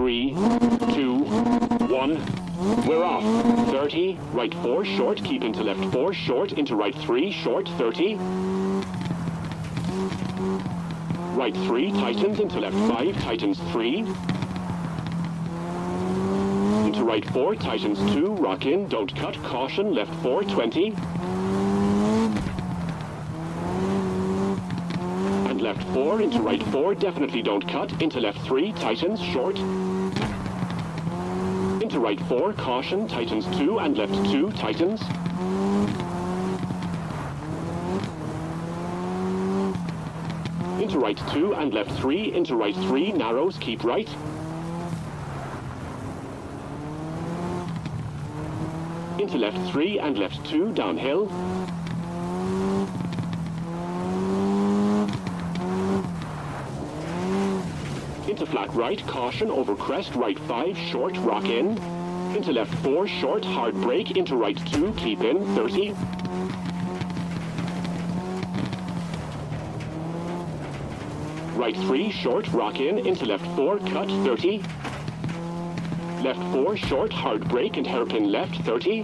three, two, one. We're off. 30, right 4, short, keep into left 4, short, into right 3, short, 30. Right 3, tightens, into left 5, tightens 3. Into right 4, tightens 2, rock in, don't cut, caution, left 4, 20. And left 4, into right 4, definitely don't cut, into left 3, tightens, short. Right 4, caution, tightens 2, and left 2, tightens. Into right 2 and left 3, into right 3, narrows, keep right. Into left 3 and left 2, downhill. Flat right, caution, over crest, right 5, short, rock in. Into left 4, short, hard brake, into right 2, keep in, 30. Right 3, short, rock in, into left 4, cut, 30. Left 4, short, hard brake, and hairpin left, 30.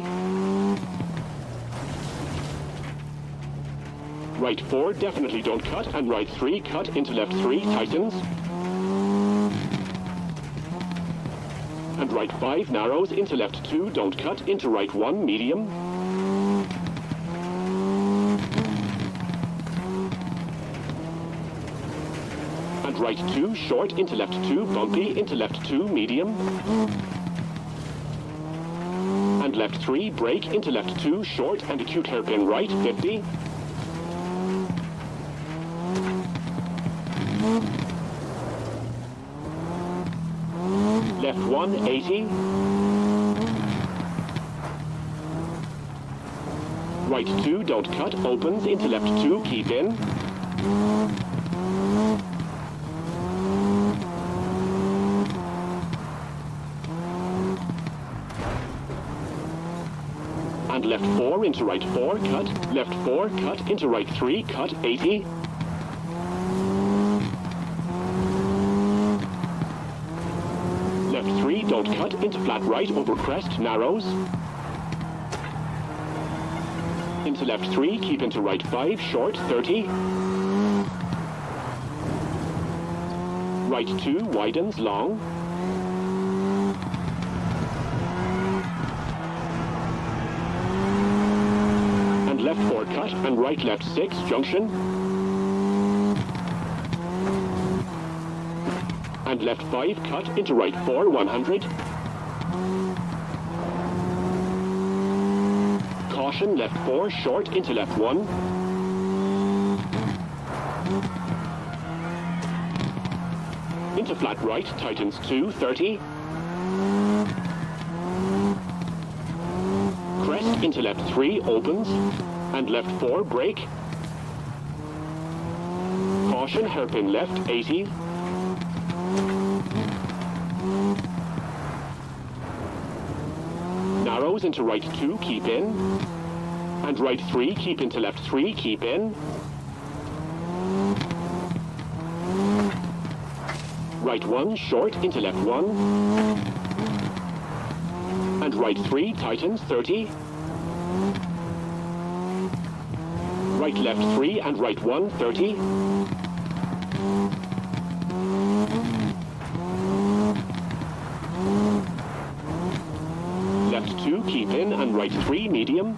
Right 4, definitely don't cut, and right 3, cut, into left 3, tightens. And right 5, narrows, into left 2, don't cut, into right 1, medium. And right 2, short, into left 2, bumpy, into left 2, medium. And left 3, brake, into left 2, short, and acute hairpin right, 50. Left 1, 80. Right 2, don't cut, opens, into left 2, keep in. And left 4 into right 4, cut. Left 4, cut. Into right 3, cut. 80. Left 3, don't cut. Into flat right, over crest, narrows. Into left 3, keep into right 5, short, 30. Right 2, widens, long. and left 4 cut, and right left 6, junction. And left 5 cut, into right 4, 100. Caution, left 4, short, into left 1. Into flat right, tightens 2, 30. Crest into left 3, opens, and left 4, brake. Caution, hairpin left, 80. Narrows into right 2, keep in. And right 3, keep into left 3, keep in. Right 1, short, into left 1. And right 3, tightens, 30. Right left 3 and right 1, 30. Left 2, keep in, and right 3, medium.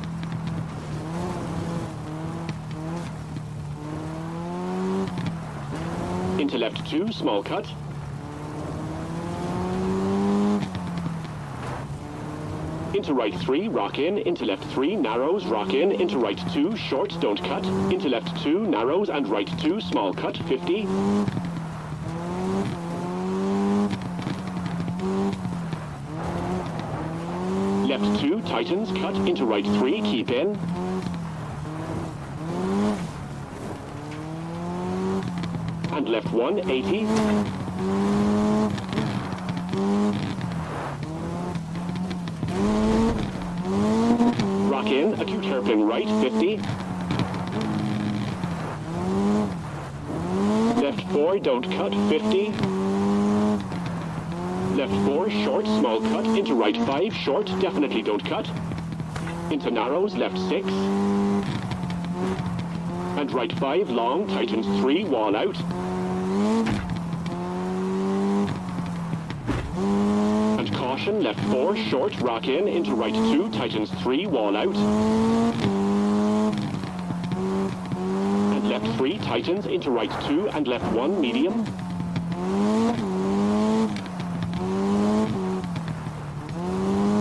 Into left 2, small cut. Into right 3, rock in. Into left 3, narrows, rock in. Into right 2, short, don't cut. Into left 2, narrows, and right 2, small cut, 50. Left 2, tightens, cut. Into right 3, keep in. And left 1, 80. Rock in, acute hairpin right, 50. Left 4, don't cut, 50. Left 4, short, small cut. Into right 5, short, definitely don't cut. Into narrows, left 6. And right 5, long, tightens 3, wall out. And caution, left 4, short, rock in. Into right 2, tightens 3, wall out. And left 3, tightens. Into right 2, and left 1, medium.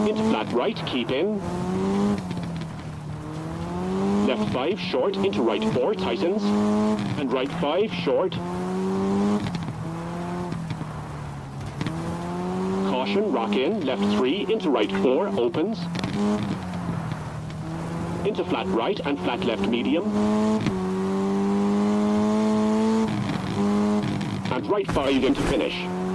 Into flat right, keep in. Left 5 short, into right 4 tightens. And right 5 short. Caution, rock in, left 3, into right 4, opens. Into flat right and flat left medium. And right 5 into finish.